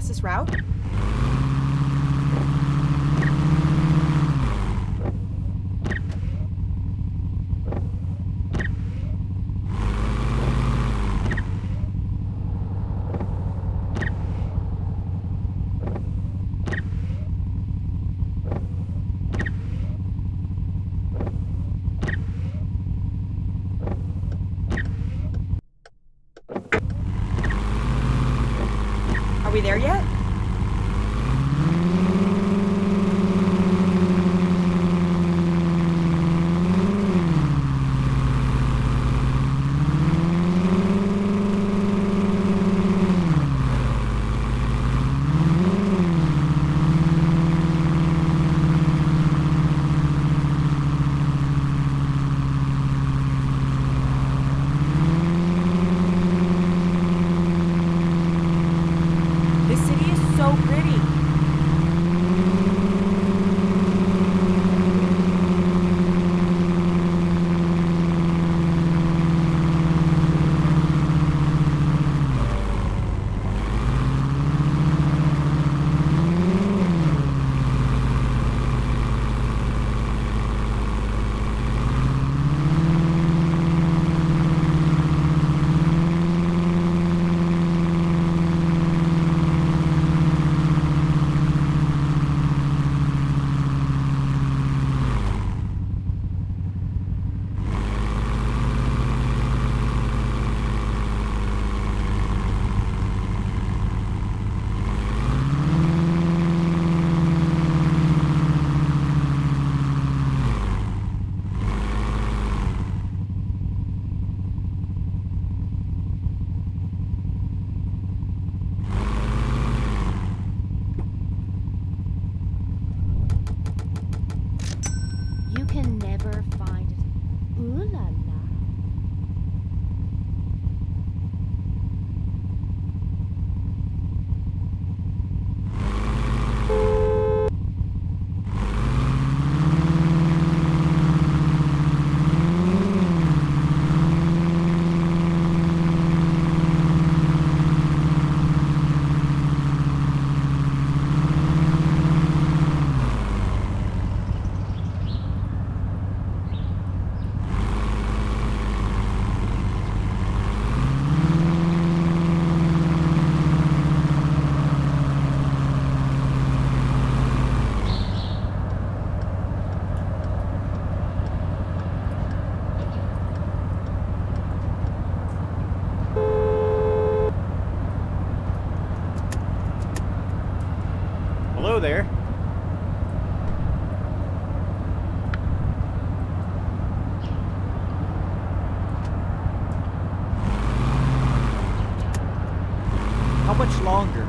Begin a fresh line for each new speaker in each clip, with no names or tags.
Fastest route?
Never find it. Ooh la la.
Hello there. How much longer?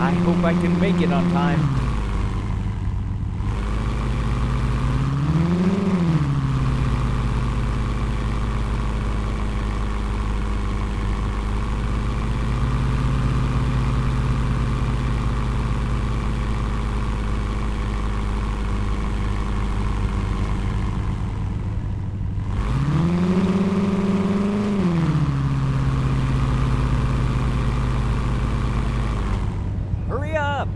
I hope I can make it on time. Hurry up!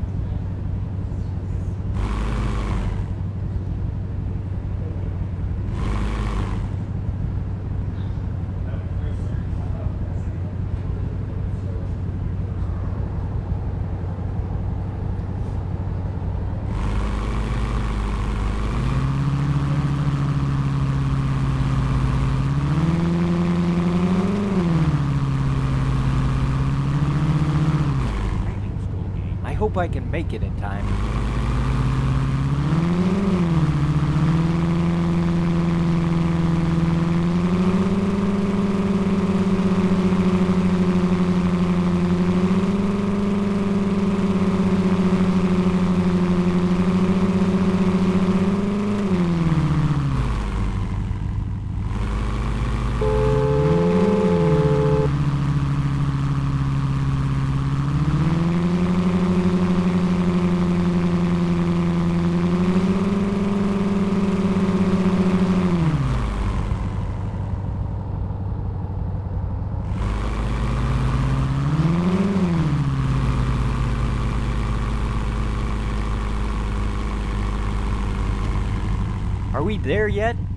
Hope I can make it in time. Are we there yet?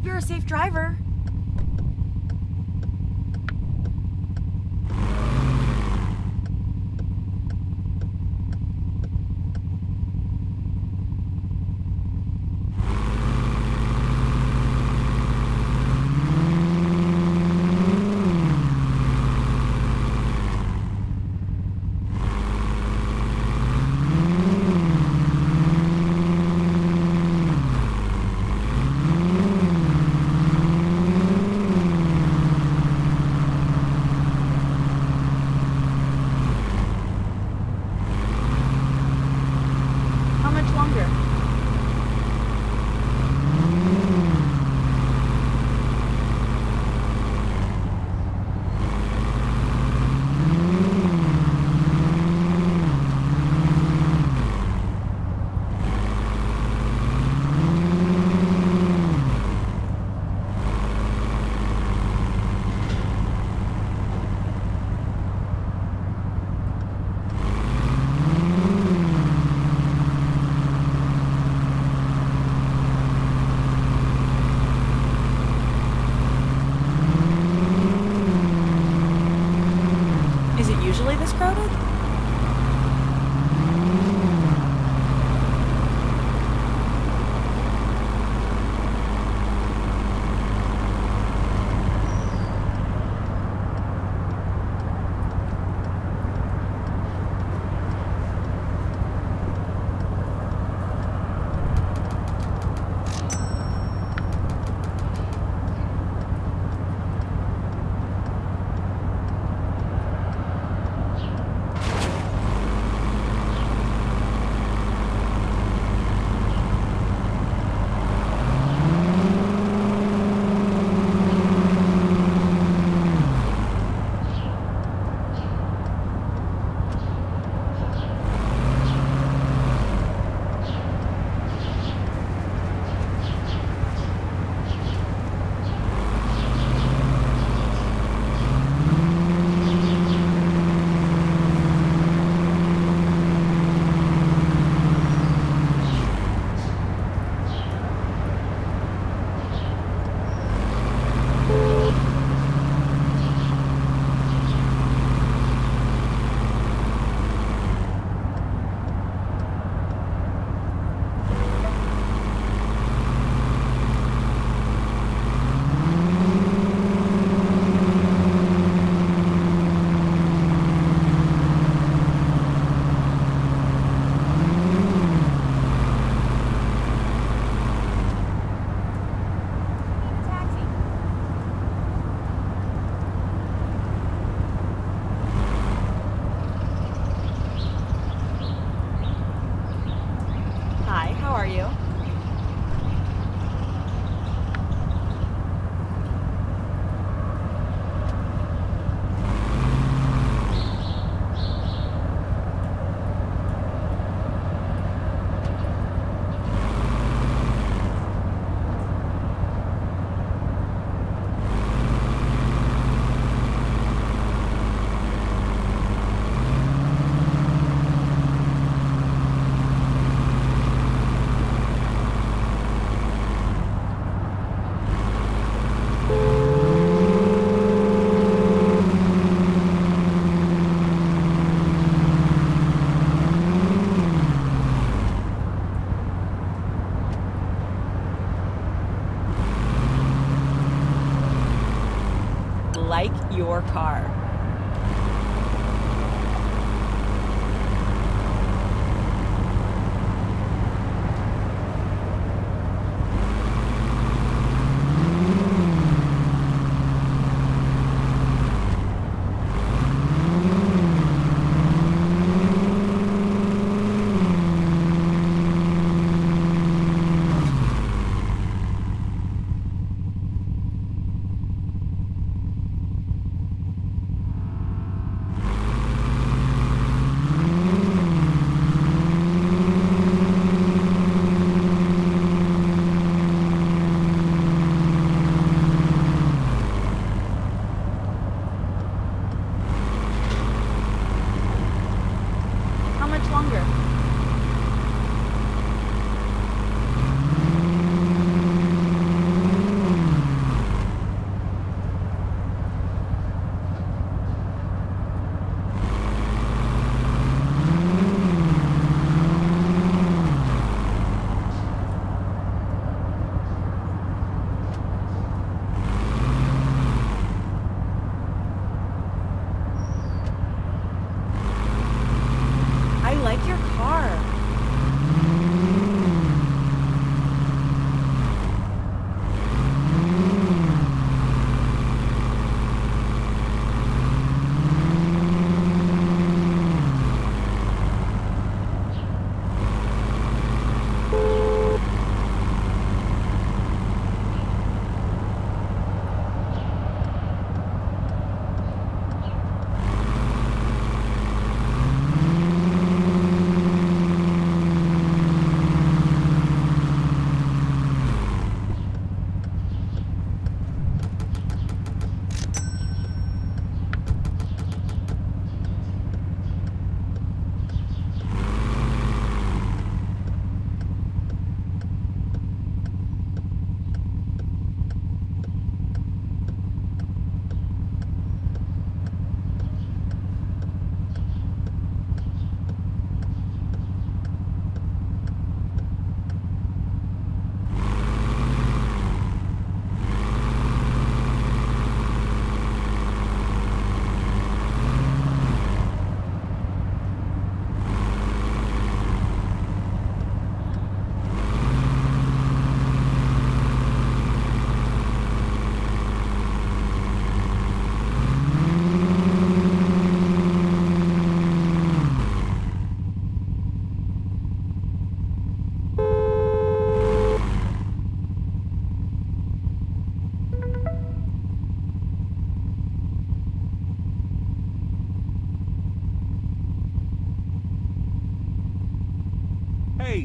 Hope you're a safe driver. Longer? Is this crowded?
are
you?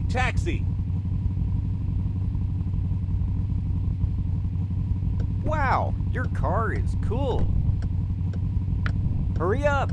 Taxi!
Wow, your car is cool. Hurry up!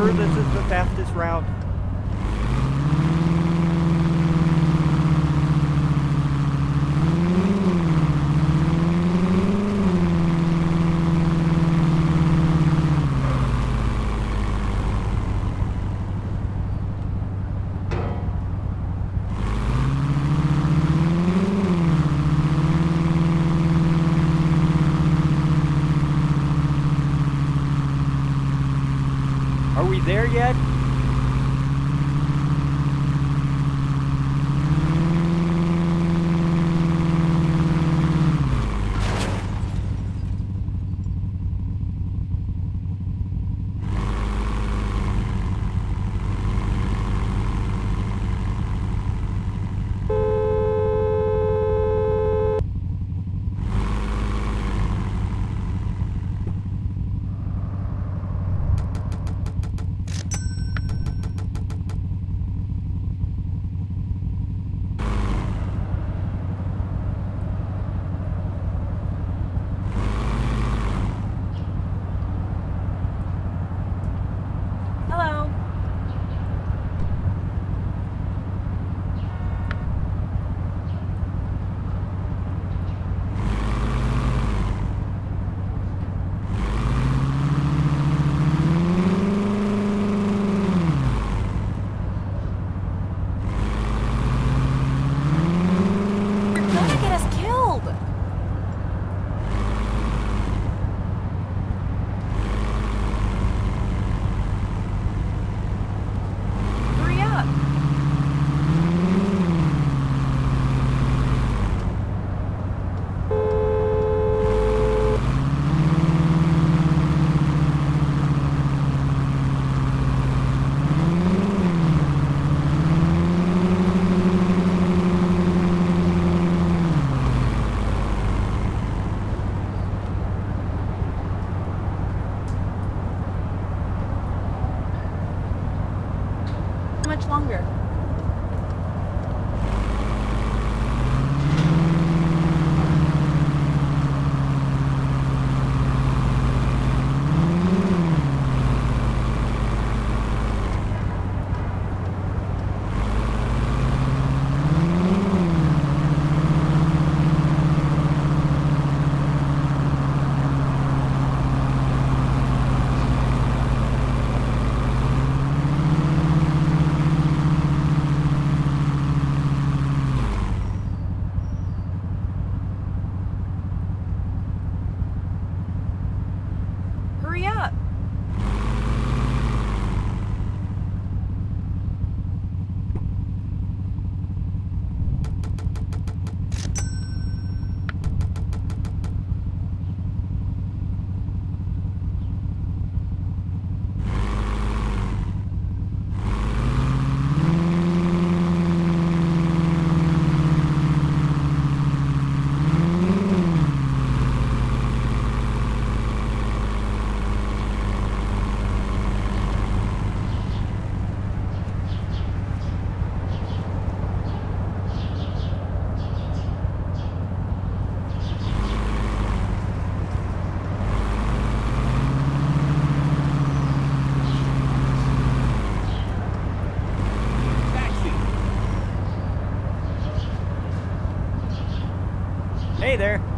You this is the fastest route? Hey there.